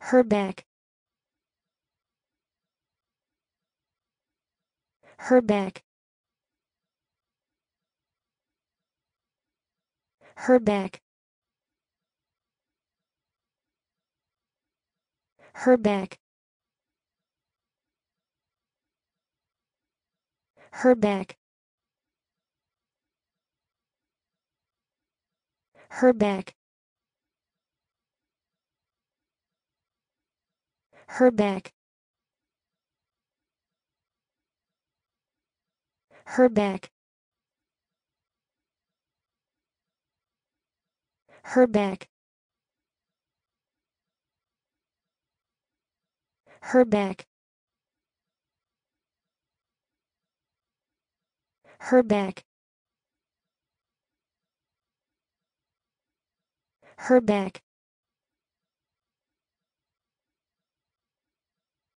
Herbeck. Her back. Herbeck. Her back. Herbeck. Her back. Her back. Herbeck. Her back. Herbeck. Her back. Herbeck